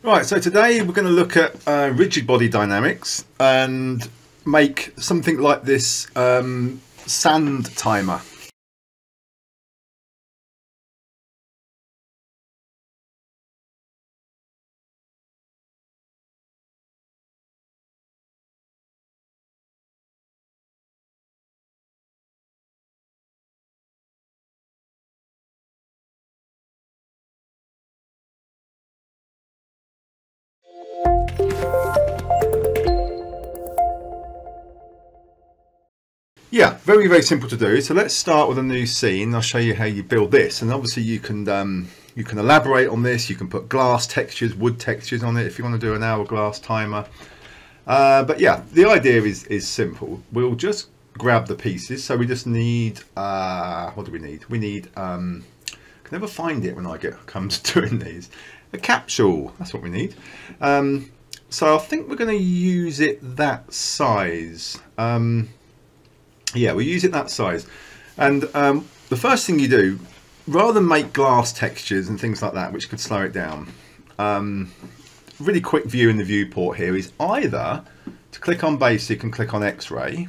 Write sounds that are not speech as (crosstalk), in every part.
Right, so today we're going to look at uh, rigid body dynamics and make something like this um, sand timer. Yeah, very, very simple to do. So let's start with a new scene. I'll show you how you build this. And obviously you can um, you can elaborate on this. You can put glass textures, wood textures on it if you want to do an hourglass timer. Uh, but yeah, the idea is, is simple. We'll just grab the pieces. So we just need, uh, what do we need? We need, um, I can never find it when I get come to (laughs) doing these. A capsule, that's what we need. Um, so I think we're going to use it that size. Um, yeah, we use it that size. And um, the first thing you do, rather than make glass textures and things like that, which could slow it down, um, really quick view in the viewport here is either to click on basic and click on x-ray,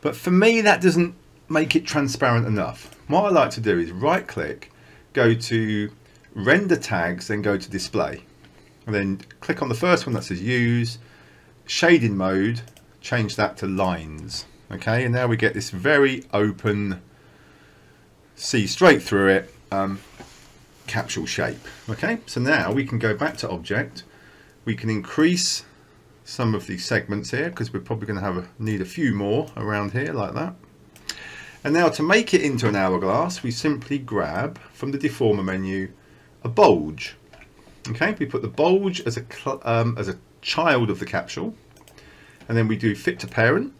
but for me that doesn't make it transparent enough. What I like to do is right click, go to render tags, then go to display. And then click on the first one that says use, shading mode, change that to lines okay and now we get this very open see straight through it um, capsule shape. Okay so now we can go back to object. We can increase some of these segments here because we're probably going to have a, need a few more around here like that. And now to make it into an hourglass we simply grab from the deformer menu a bulge. Okay we put the bulge as a um, as a child of the capsule and then we do fit to parent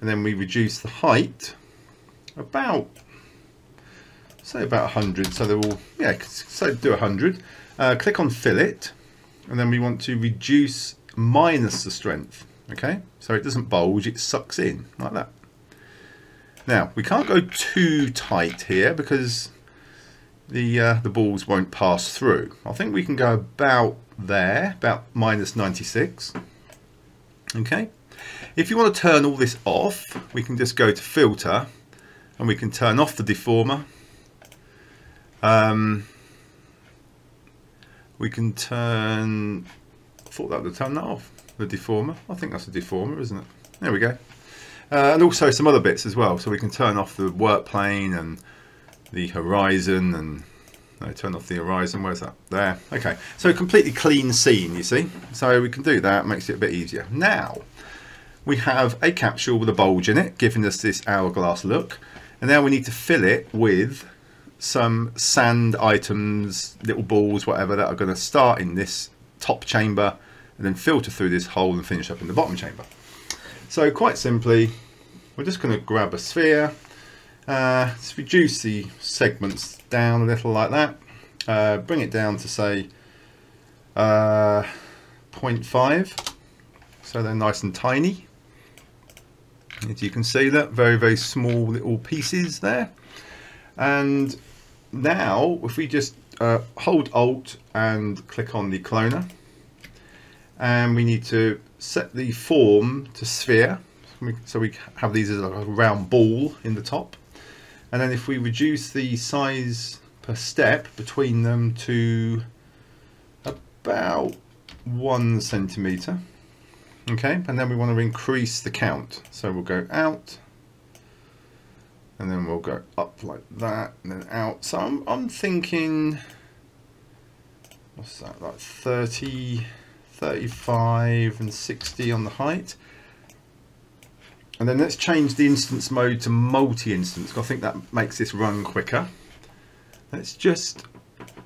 and then we reduce the height about say about 100 so they're all yeah so do 100 uh, click on fillet and then we want to reduce minus the strength okay? So it doesn't bulge it sucks in like that. Now we can't go too tight here because the uh, the balls won't pass through. I think we can go about there about minus 96 okay if you want to turn all this off, we can just go to filter and we can turn off the deformer. Um, we can turn, I thought that would turn that off, the deformer. I think that's a deformer, isn't it? There we go. Uh, and also some other bits as well. So we can turn off the work plane and the horizon and no, turn off the horizon. Where's that? There. Okay. So completely clean scene, you see. So we can do that. Makes it a bit easier. Now, we have a capsule with a bulge in it, giving us this hourglass look. And now we need to fill it with some sand items, little balls, whatever, that are going to start in this top chamber and then filter through this hole and finish up in the bottom chamber. So quite simply, we're just going to grab a sphere, uh, let's reduce the segments down a little like that, uh, bring it down to say uh, 0.5, so they're nice and tiny as you can see that very very small little pieces there. And now if we just uh, hold alt and click on the cloner and we need to set the form to sphere. So we have these as a round ball in the top. And then if we reduce the size per step between them to about one centimeter okay and then we want to increase the count. So we'll go out and then we'll go up like that and then out. So I'm, I'm thinking what's that like 30 35 and 60 on the height. And then let's change the instance mode to multi-instance I think that makes this run quicker. Let's just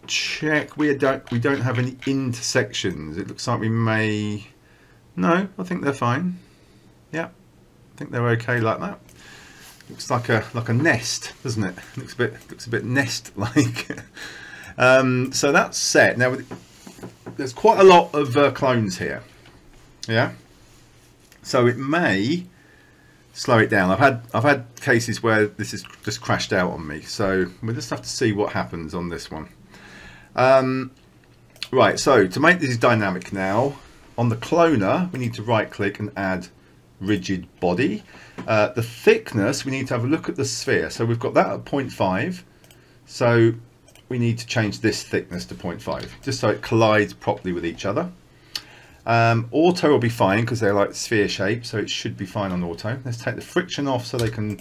check we don't we don't have any intersections. It looks like we may no, I think they're fine. Yeah, I think they're okay like that. Looks like a like a nest, doesn't it? Looks a bit looks a bit nest like. (laughs) um, so that's set. Now there's quite a lot of uh, clones here. Yeah. So it may slow it down. I've had I've had cases where this has just crashed out on me. So we'll just have to see what happens on this one. Um, right, so to make this dynamic now, on the cloner, we need to right click and add rigid body. Uh, the thickness, we need to have a look at the sphere. So we've got that at 0.5. So we need to change this thickness to 0.5, just so it collides properly with each other. Um, auto will be fine because they're like sphere shape, so it should be fine on auto. Let's take the friction off so they can,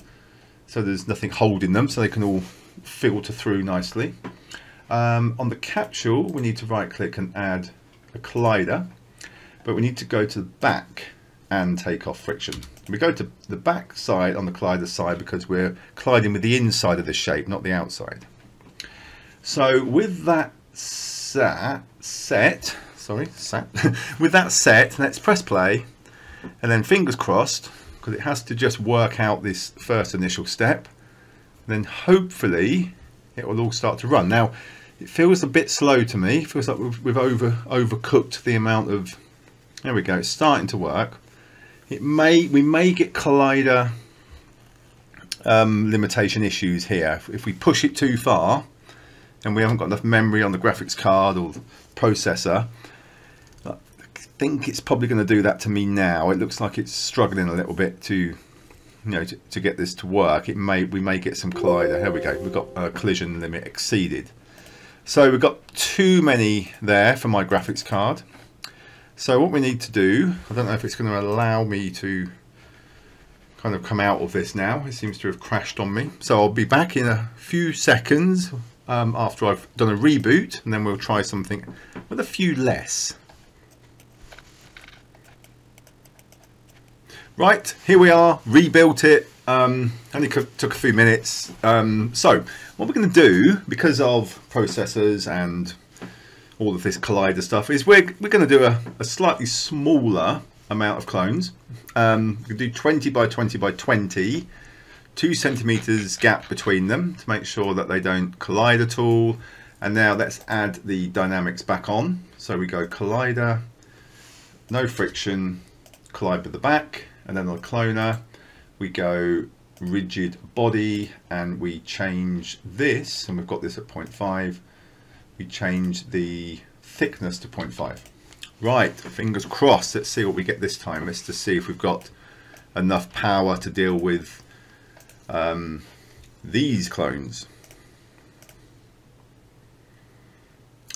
so there's nothing holding them, so they can all filter through nicely. Um, on the capsule, we need to right click and add a collider, but we need to go to the back and take off friction. We go to the back side on the collider side because we're colliding with the inside of the shape, not the outside. So with that set, set sorry, sat, (laughs) with that set, let's press play and then fingers crossed because it has to just work out this first initial step. Then hopefully it will all start to run. Now it feels a bit slow to me. It feels like we've, we've over overcooked the amount of. There we go. It's starting to work. It may we may get collider um, limitation issues here. If, if we push it too far and we haven't got enough memory on the graphics card or processor I think it's probably going to do that to me now. It looks like it's struggling a little bit to you know to, to get this to work. It may we may get some collider. Here we go. We've got a collision limit exceeded. So we've got too many there for my graphics card so what we need to do I don't know if it's going to allow me to kind of come out of this now it seems to have crashed on me so I'll be back in a few seconds um, after I've done a reboot and then we'll try something with a few less. Right, here we are, rebuilt it, um, only took a few minutes. Um, so what we're going to do, because of processors and all of this collider stuff, is we're, we're going to do a, a slightly smaller amount of clones. Um, we can do 20 by 20 by 20 two centimeters gap between them to make sure that they don't collide at all. And now let's add the dynamics back on. So we go collider, no friction, collide with the back, and then on the cloner, we go rigid body and we change this, and we've got this at 0.5, we change the thickness to 0.5. Right, fingers crossed, let's see what we get this time. Let's just see if we've got enough power to deal with um, these clones.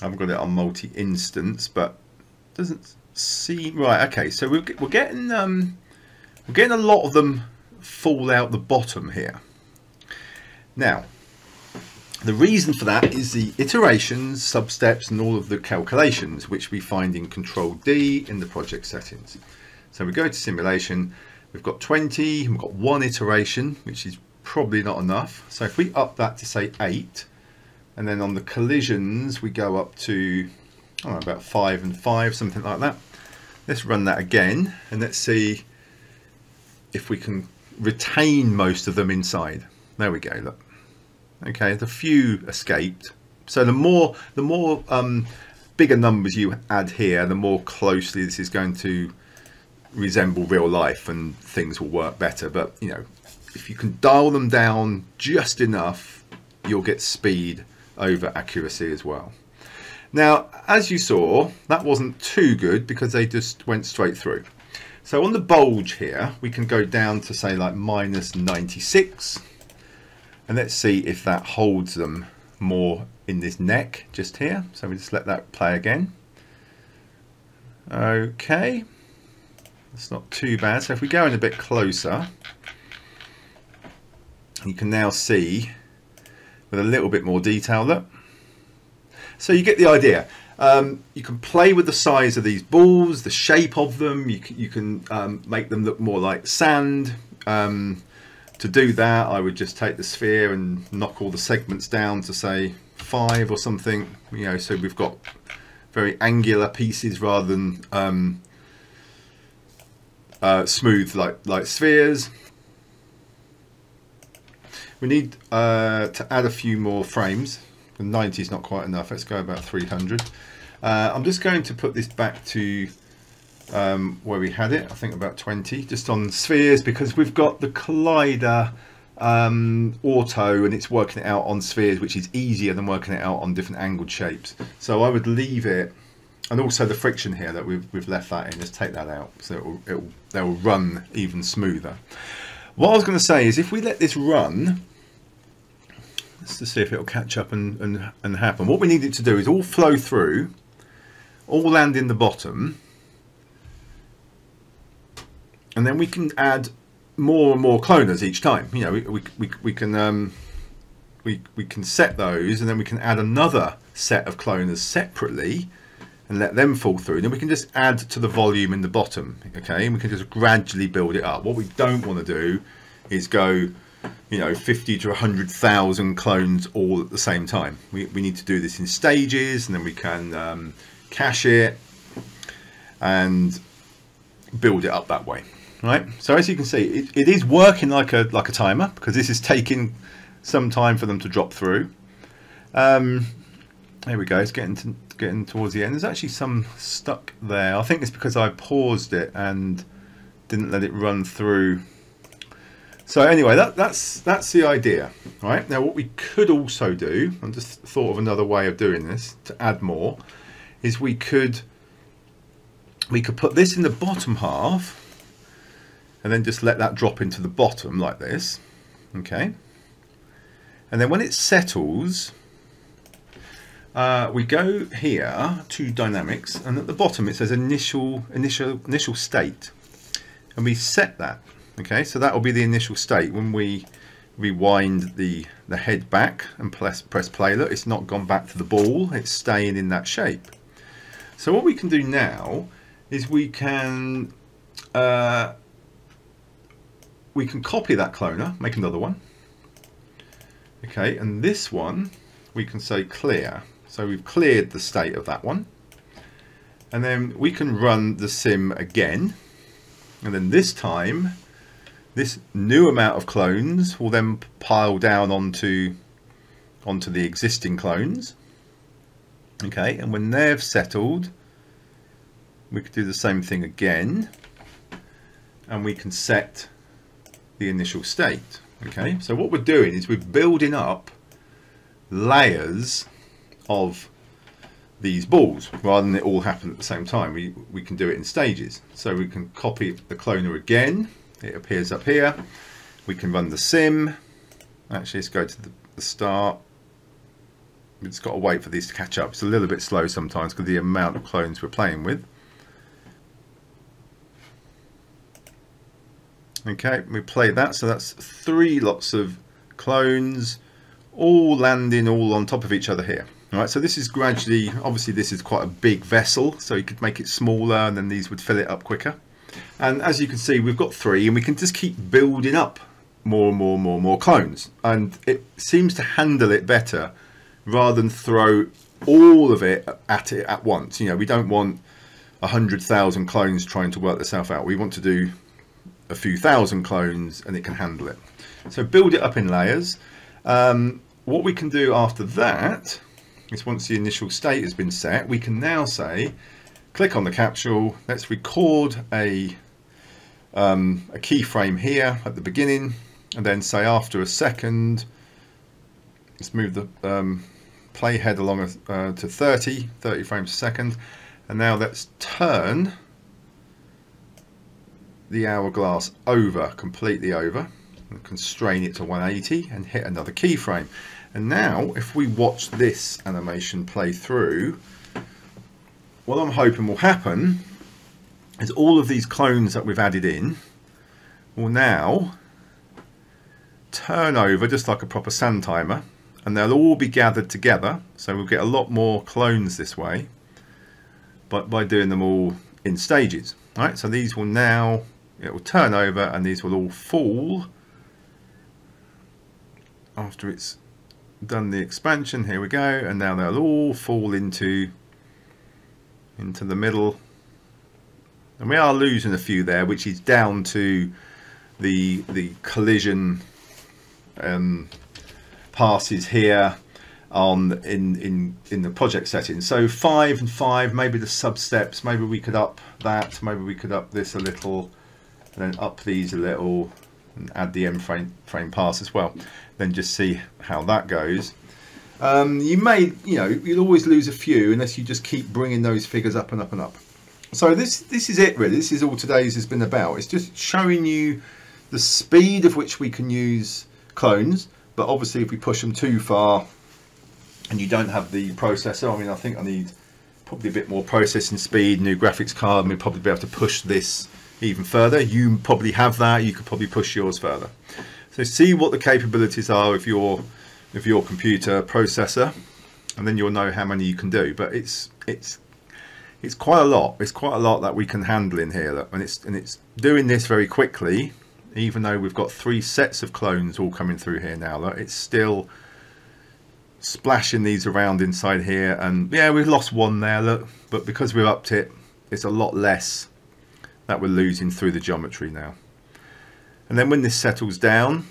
I haven't got it on multi-instance, but doesn't seem right. Okay, so we're, we're getting um, we're getting a lot of them fall out the bottom here. Now, the reason for that is the iterations, substeps, and all of the calculations, which we find in Control D in the project settings. So we go to simulation, We've got 20, we've got one iteration, which is probably not enough. So if we up that to say eight, and then on the collisions, we go up to know, about five and five, something like that. Let's run that again, and let's see if we can retain most of them inside. There we go, look. Okay, the few escaped. So the more, the more um, bigger numbers you add here, the more closely this is going to resemble real life and things will work better. But, you know, if you can dial them down just enough, you'll get speed over accuracy as well. Now, as you saw, that wasn't too good because they just went straight through. So on the bulge here, we can go down to say like minus 96. And let's see if that holds them more in this neck just here. So we just let that play again. Okay, it's not too bad. So if we go in a bit closer, you can now see with a little bit more detail look. So you get the idea. Um, you can play with the size of these balls, the shape of them. You can, you can um, make them look more like sand. Um, to do that, I would just take the sphere and knock all the segments down to say five or something. You know, so we've got very angular pieces rather than um, uh, smooth like, like spheres. We need uh, to add a few more frames. The 90 is not quite enough. Let's go about 300. Uh, I'm just going to put this back to um, where we had it. I think about 20, just on spheres because we've got the collider um, auto and it's working it out on spheres, which is easier than working it out on different angled shapes. So I would leave it and also the friction here that we've, we've left that in, just take that out so it'll, it'll, they'll run even smoother. What I was going to say is if we let this run, let's see if it'll catch up and, and, and happen. What we need it to do is all flow through, all land in the bottom, and then we can add more and more cloners each time. You know, we, we, we, we can um, we, we can set those and then we can add another set of cloners separately and let them fall through. And then we can just add to the volume in the bottom, okay? And we can just gradually build it up. What we don't want to do is go, you know, 50 to 100,000 clones all at the same time. We, we need to do this in stages and then we can um, cache it and build it up that way, right? So as you can see, it, it is working like a, like a timer because this is taking some time for them to drop through. Um, there we go. It's getting to, getting towards the end. There's actually some stuck there. I think it's because I paused it and didn't let it run through. So anyway, that, that's that's the idea, right? Now, what we could also do, I just thought of another way of doing this to add more, is we could we could put this in the bottom half and then just let that drop into the bottom like this, okay? And then when it settles, uh, we go here to dynamics and at the bottom it says initial initial initial state. And we set that okay? So that will be the initial state when we rewind the the head back and press press play. Look it's not gone back to the ball. It's staying in that shape. So what we can do now is we can uh, we can copy that cloner make another one. Okay and this one we can say clear. So we've cleared the state of that one. And then we can run the sim again. And then this time this new amount of clones will then pile down onto onto the existing clones. Okay and when they've settled we could do the same thing again. And we can set the initial state okay? Mm-hmm. So what we're doing is we're building up layers of these balls rather than it all happen at the same time. We we can do it in stages. So we can copy the cloner again. It appears up here. We can run the sim. Actually let's go to the, the start. It's got to wait for these to catch up. It's a little bit slow sometimes because the amount of clones we're playing with okay we play that. So that's three lots of clones all landing all on top of each other here. All right so this is gradually obviously this is quite a big vessel so you could make it smaller and then these would fill it up quicker. And as you can see we've got three and we can just keep building up more and more and more and more clones. And it seems to handle it better rather than throw all of it at it at once. You know we don't want a hundred thousand clones trying to work themselves out. We want to do a few thousand clones and it can handle it. So build it up in layers. Um, what we can do after that is once the initial state has been set, we can now say, click on the capsule, let's record a, um, a keyframe here at the beginning, and then say after a second, let's move the um, playhead along uh, to 30, 30 frames a second, and now let's turn the hourglass over, completely over, and constrain it to 180 and hit another keyframe. And now, if we watch this animation play through, what I'm hoping will happen is all of these clones that we've added in will now turn over just like a proper sand timer and they'll all be gathered together so we'll get a lot more clones this way but by doing them all in stages right so these will now it will turn over and these will all fall after it's done the expansion. Here we go. And now they'll all fall into into the middle. And we are losing a few there which is down to the the collision um, passes here on in in in the project settings so five and five maybe the sub steps maybe we could up that maybe we could up this a little and then up these a little and add the M frame, frame pass as well then just see how that goes Um, you may, you know, you'll always lose a few unless you just keep bringing those figures up and up and up. So this this is it really. This is all today's has been about. It's just showing you the speed of which we can use clones. But obviously, if we push them too far, and you don't have the processor, I mean, I think I need probably a bit more processing speed, new graphics card, and we'd probably be able to push this even further. You probably have that. You could probably push yours further. So see what the capabilities are of your of your computer processor, and then you'll know how many you can do. But it's it's it's quite a lot. It's quite a lot that we can handle in here, and it's and it's doing this very quickly. Even though we've got three sets of clones all coming through here now, look, it's still splashing these around inside here. And yeah, we've lost one there, look, but because we've upped it, it's a lot less that we're losing through the geometry now. And then when this settles down,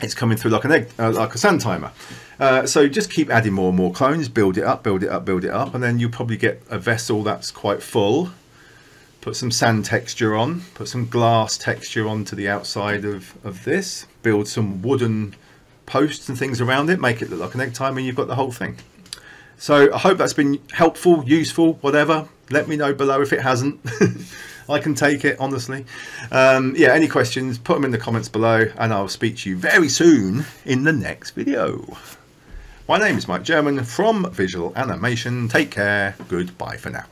it's coming through like an egg, uh, like a sand timer. Uh, so just keep adding more and more clones, build it up, build it up, build it up, and then you'll probably get a vessel that's quite full. Put some sand texture on, put some glass texture onto the outside of, of this, build some wooden posts and things around it, make it look like an egg timer, and you've got the whole thing. So I hope that's been helpful, useful, whatever. Let me know below if it hasn't. (laughs) I can take it, honestly. Um, yeah, any questions, put them in the comments below, and I'll speak to you very soon in the next video. My name is Mike German from Vizual Animation. Take care. Goodbye for now.